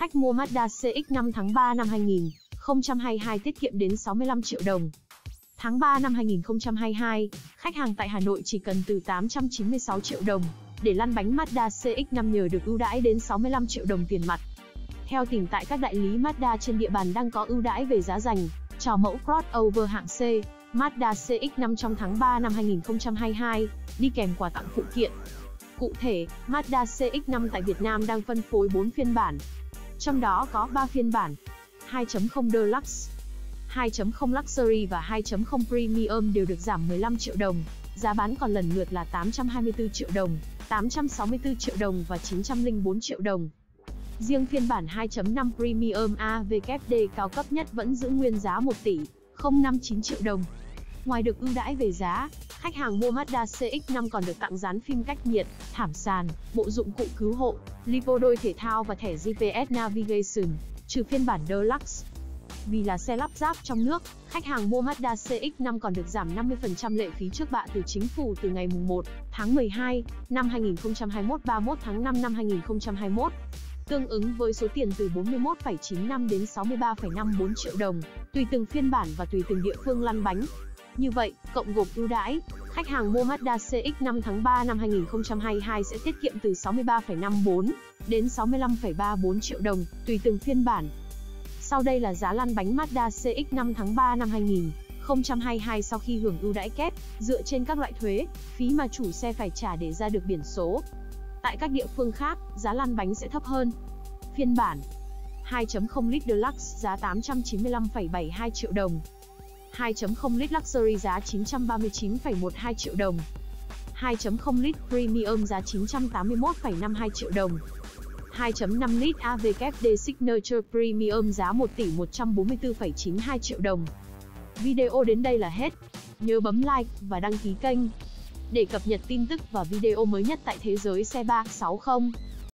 khách mua Mazda CX-5 tháng 3 năm 2022 tiết kiệm đến 65 triệu đồng. Tháng 3 năm 2022, khách hàng tại Hà Nội chỉ cần từ 896 triệu đồng để lăn bánh Mazda CX-5 nhờ được ưu đãi đến 65 triệu đồng tiền mặt. Theo tìm tại các đại lý Mazda trên địa bàn đang có ưu đãi về giá dành, cho mẫu crossover hạng C, Mazda CX-5 trong tháng 3 năm 2022, đi kèm quà tặng phụ kiện. Cụ thể, Mazda CX-5 tại Việt Nam đang phân phối 4 phiên bản. Trong đó có 3 phiên bản 2.0 Deluxe, 2.0 Luxury và 2.0 Premium đều được giảm 15 triệu đồng. Giá bán còn lần lượt là 824 triệu đồng, 864 triệu đồng và 904 triệu đồng. Riêng phiên bản 2.5 Premium AVKD cao cấp nhất vẫn giữ nguyên giá 1 tỷ 059 triệu đồng. Ngoài được ưu đãi về giá, khách hàng mua Mazda CX-5 còn được tặng dán phim cách nhiệt, thảm sàn, bộ dụng cụ cứu hộ, lipo đôi thể thao và thẻ GPS Navigation, trừ phiên bản Deluxe. Vì là xe lắp ráp trong nước, khách hàng mua Mazda CX-5 còn được giảm 50% lệ phí trước bạ từ chính phủ từ ngày 1 tháng 12 năm 2021 31 tháng 5 năm 2021 tương ứng với số tiền từ 41,95 đến 63,54 triệu đồng, tùy từng phiên bản và tùy từng địa phương lăn bánh. Như vậy, cộng gộp ưu đãi, khách hàng mua Mazda CX-5 tháng 3 năm 2022 sẽ tiết kiệm từ 63,54 đến 65,34 triệu đồng, tùy từng phiên bản. Sau đây là giá lăn bánh Mazda CX-5 tháng 3 năm 2022 sau khi hưởng ưu đãi kép, dựa trên các loại thuế, phí mà chủ xe phải trả để ra được biển số. Tại các địa phương khác, giá lăn bánh sẽ thấp hơn. Phiên bản 2.0 lít Deluxe giá 895,72 triệu đồng. 2.0 lít Luxury giá 939,12 triệu đồng. 2.0 lít Premium giá 981,52 triệu đồng. 2.5 lít AVKD Signature Premium giá 1 tỷ 144,92 triệu đồng. Video đến đây là hết. Nhớ bấm like và đăng ký kênh để cập nhật tin tức và video mới nhất tại thế giới xe 360.